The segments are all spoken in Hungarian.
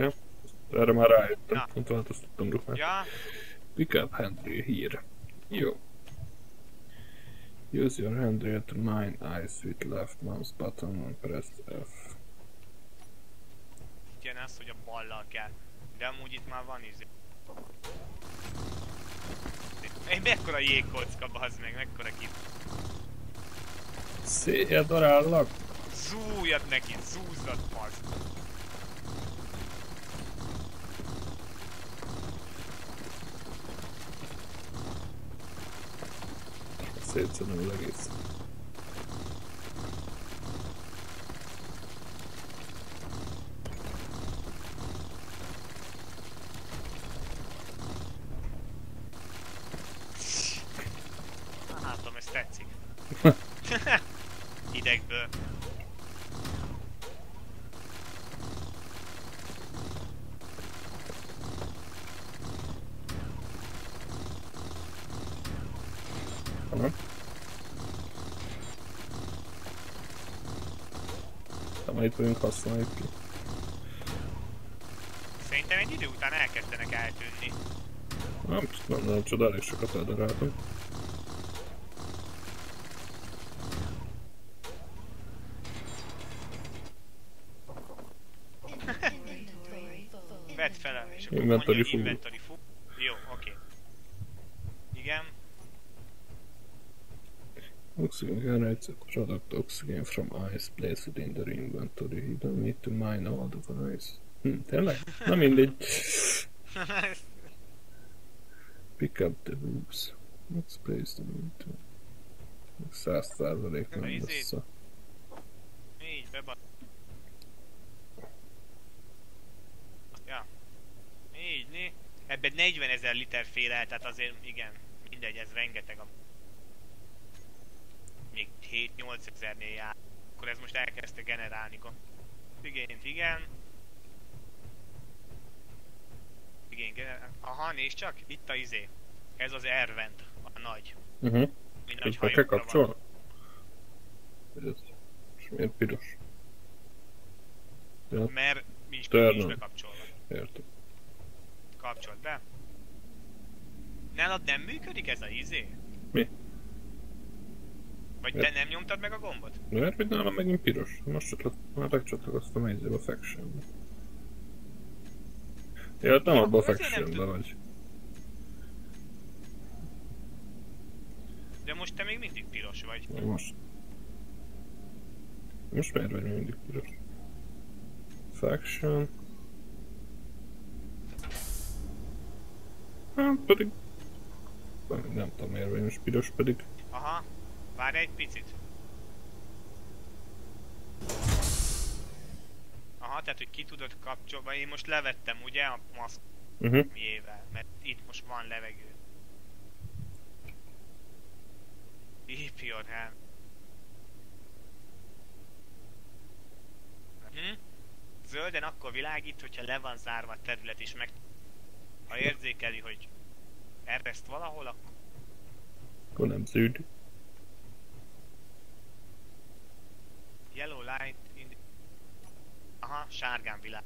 Ja, erre már rájöttem, ja. pont változtattam ruhát. Ja, Pick up handrail here. Jó. Use your handrail to mine ice with left mouse button and press F. itt jön az, hogy a ballal kell. De amúgy itt már van izé. Egy mekkora jégkocka, bazd meg, mekkora kit. Széjjel darállak! Zújjad neki, zúzzad, bazd. Szétszedem az egész. Hát, tudom, ez tetszik. Idegből. Aha. Amit vagyunk használjuk ki. Szerintem egy idő után elkezdenek eltűnni. Nem tudom, nem csoda, elég sokat eldaráltam. Vedd fel, és akkor Inventory mondja, inventory full. Jó, oké. Igen. Generates a product oxygen from ice placed within the inventory. You don't need to mine all the ice. Hm, tényleg? Na mindegy. Pick up the hoops. Let's place them into... Száz százalék nem lesz a... Így, beba... Ja. Így, né? Ebben 40 ezer liter el, tehát azért igen, mindegy, ez rengeteg. A... Még 7-8 ezernél jár. Akkor ez most elkezdte generálni. go- Igényt, igen. Igen, generál... Aha, nézd csak, itt a izé. Ez az Ervent, a nagy. Uh-huh. Hajókra van. kapcsolni? Vagy ez... És miért piros? Ja, Mert nincs, Turn nincs bekapcsolva. értem. Kapcsolt be. Nálad nem működik ez a izé? Mi? Vagy te nem nyomtad meg a gombot? Mert hogy nálam megint piros. Most csak már megcsatlakoztam egyzébe a factionbe. Ja, hát nem abban a tud- vagy. De most te még mindig piros vagy. Na most. Most miért vagy mindig piros? Faction. Hát pedig... Nem, nem tudom miért vagy most piros pedig. Aha, várj egy picit. Aha, tehát hogy ki tudod kapcsolni, én most levettem ugye a maszk Uh-huh. miével, mert itt most van levegő. Keep your hand. Hm? Zölden akkor világít, hogyha le van zárva a terület is, meg ha érzékeli, hogy ereszt valahol, akkor Akkor nem zűd. Yellow light in the... Aha, sárgán világ.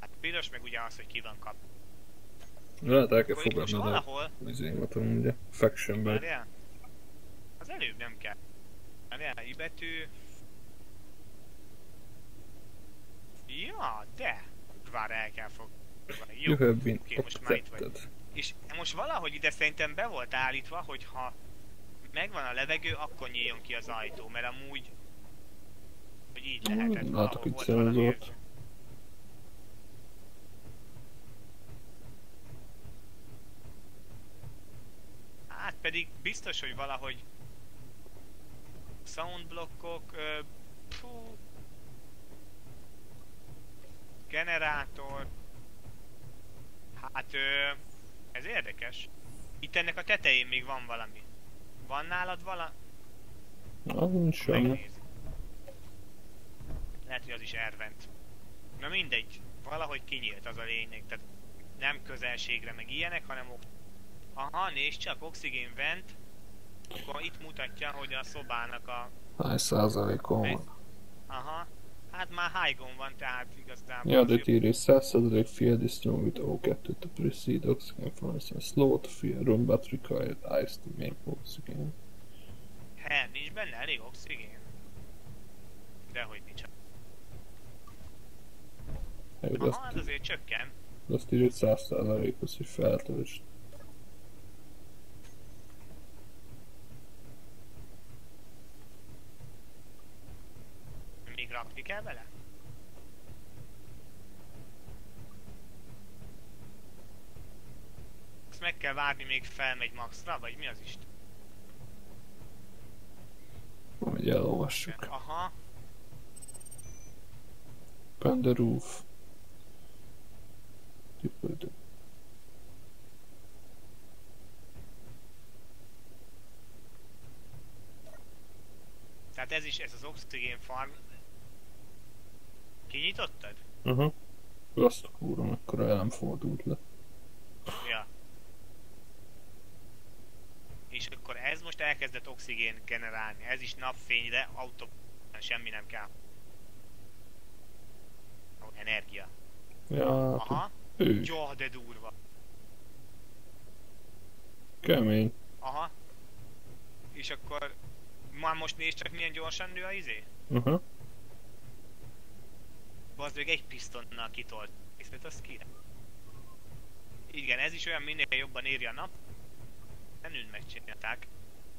Hát piros meg ugye az, hogy ki van kap. Lehet el kell fogadnod a valahol... izémat ugye. Factionben. Várjál? Az előbb nem kell. Várjál, i betű... Ja, de... Vár el kell fog. Jó, oké, most már itt vagy. accepted. És most valahogy ide szerintem be volt állítva, hogy ha megvan a levegő, akkor nyíljon ki az ajtó, mert amúgy... Így lehetett Látok itt valami érzés. Hát pedig biztos, hogy valahogy pfú, generátor, hát ö, ez érdekes. Itt ennek a tetején még van valami. Van nálad vala? Az nincs semmi. Lehet, hogy az is elvent. Na mindegy, valahogy kinyílt az a lényeg, tehát nem közelségre meg ilyenek, hanem ok- Aha, nézd csak, oxigén vent, akkor itt mutatja, hogy a szobának a... Hány százalékon van? Aha, Hát már high van, tehát igazából... Ja, de írja 100% fuel distilled with O2 to proceed oxygen for instance slow to fuel room but required ice to make oxygen. He, nincs benne elég oxigén? Dehogy nincs. De Aha, hát azt, azért csökken. azt írja, hogy 100%-os, hogy feltöltsd. Még rakni kell vele? Ezt meg kell várni, még felmegy maxra, vagy mi az Isten? Majd elolvassuk. Aha, the roof. Tipöldő. tehát ez is, ez az oxigén farm. Kinyitottad? Aha. Azt a kúra, mekkora elem fordult le. Ja. És akkor ez most elkezdett oxigén generálni. Ez is napfényre, autó, semmi nem kell. Energia. Ja, Aha. hát ő Jó, de durva. kemény. Aha. És akkor már most nézd csak milyen gyorsan nő a izé. Aha. Bazd meg egy pisztonnal kitolt. Észlet az ki? Igen, ez is olyan minél jobban éri a nap. Menőn megcsinálták.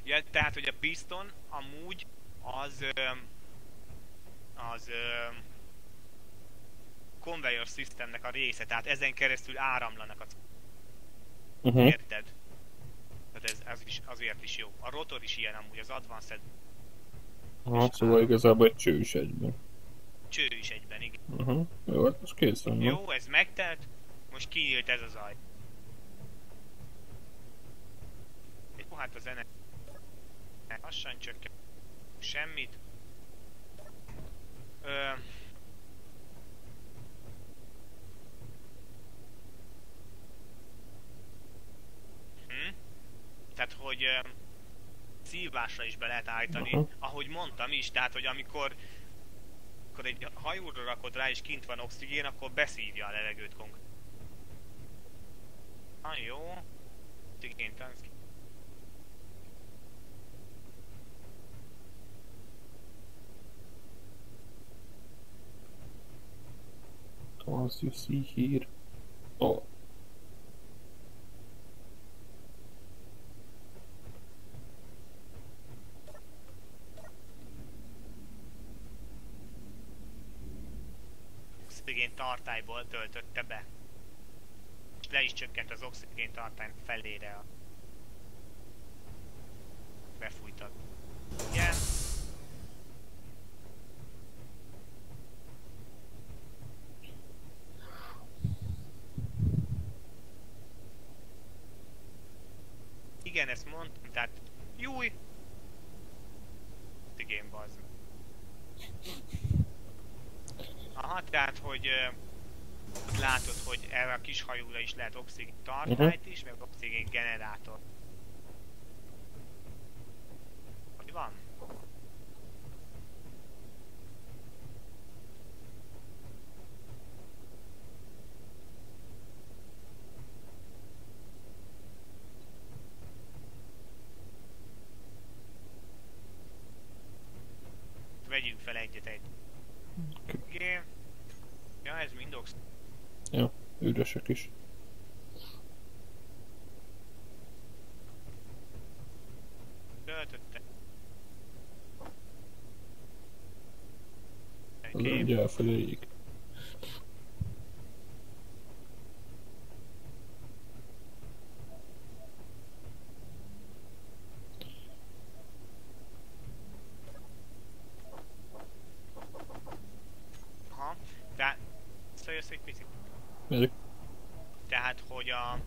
Ja, tehát, hogy a piston amúgy az... öm, az... conveyor systemnek a része, tehát ezen keresztül áramlanak a Uh-huh. Érted? Tehát ez, ez is, azért is jó. A rotor is ilyen amúgy, az Advanced Aha, szóval igazából egy cső is egyben. cső is egyben, igen. Aha. Jó, hát most készen van. Jó, ez megtelt, most kinyílt ez az aj. Jó, hát a zene lassan csökken. Semmit. Ö... Hm? Tehát, hogy szívásra is be lehet állítani, Aha. ahogy mondtam is, tehát, hogy amikor akkor egy hajóra rakod rá és kint van oxigén, akkor beszívja a levegőt konkrétan. Ah, jó. Oxigén tank. As you see here. Oh. oxigén tartályból töltötte be. És le is csökkent az oxigén tartály felére a befújtat. Igen. Igen, ezt mondtam, tehát júj! Oxigén bazd. Aha, tehát, hogy ott látod, hogy erre a kis hajóra is lehet oxigén tartályt is, meg oxigén generátor. Hogy van? Vegyünk fel egyet egy. Oké. Oké. Ja, ez mind ox. Ja, üresek is. Töltötte. Az ugye elfogy a jég. Aha. Tehát... Szóljasz egy picit. Megyek. Tehát, hogy a...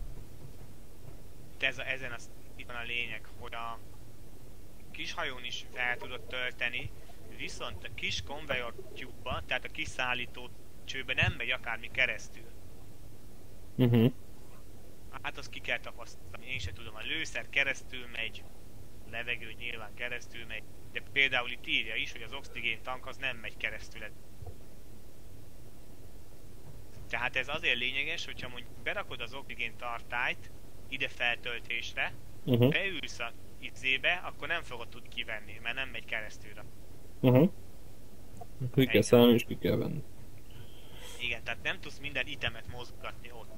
Ez a, ezen az, itt van a lényeg, hogy a kis hajón is fel tudod tölteni, viszont a kis conveyor tube tehát a kiszállító csőbe nem megy akármi keresztül. Uh-huh. Hát azt ki kell tapasztalni, én se tudom, a lőszer keresztül megy, a levegő nyilván keresztül megy, de például itt írja is, hogy az oxigén tank az nem megy keresztül. Tehát ez azért lényeges, hogyha mondjuk berakod az oxigén tartályt ide feltöltésre, Uh-huh. beülsz a izébe, akkor nem fogod tud kivenni, mert nem megy keresztülre. Uh-huh. Ki kell szállni és ki kell venni. Igen, tehát nem tudsz minden itemet mozgatni ott.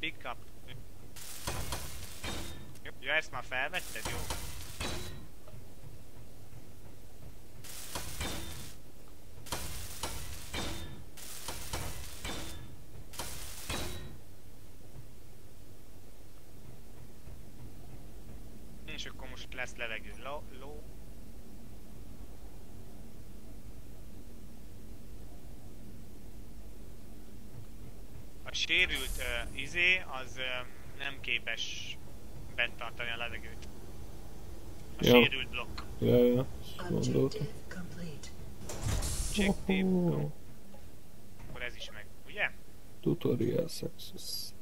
Pick up. Ja, ezt már felvetted? Jó. És akkor most lesz levegő. Ló, ló. A sérült uh, izé az uh, nem képes bent tartani a levegőt. A Ja. sérült blokk. Ja, ja, gondoltam. Check. Ohó. Akkor ez is meg, ugye? Tutorial success.